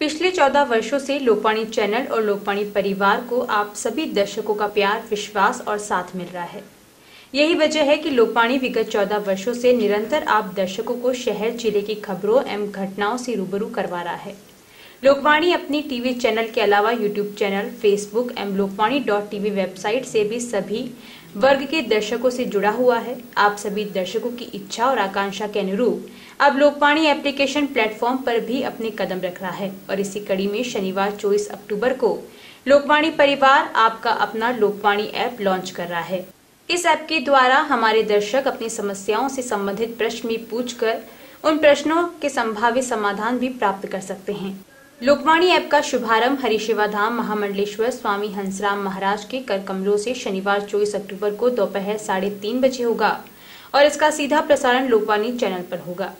पिछले चौदह वर्षों से लोकवाणी चैनल और लोकवाणी परिवार को आप सभी दर्शकों का प्यार, विश्वास और साथ मिल रहा है। यही वजह है कि लोकवाणी विगत चौदह वर्षों से निरंतर आप दर्शकों को शहर, ज़िले की खबरों एवं घटनाओं से रूबरू करवा रहा है। लोकवाणी अपनी टीवी चैनल के अलावा यूट्यूब चैनल, फेसबुक एवं लोकवाणी डॉट टीवी वेबसाइट से भी सभी वर्ग के दर्शकों से जुड़ा हुआ है। आप सभी दर्शकों की इच्छा और आकांक्षा के अनुरूप अब लोकवाणी एप्लीकेशन प्लेटफॉर्म पर भी अपने कदम रख रहा है और इसी कड़ी में शनिवार 24 अक्टूबर को लोकवाणी परिवार आपका अपना लोकवाणी ऐप लॉन्च कर रहा है। इस ऐप के द्वारा हमारे दर्शक अपनी समस्याओं से संबंधित प्रश्न भी पूछकर उन प्रश्नों के संभावित समाधान भी प्राप्त कर सकते हैं। लोकवाणी ऐप का शुभारंभ हरिशिवाधाम महामंडलेश्वर स्वामी हंसराम महाराज के कर कमरों से शनिवार 24 अक्टूबर को दोपहर साढ़े तीन बजे होगा और इसका सीधा प्रसारण लोकवाणी चैनल पर होगा।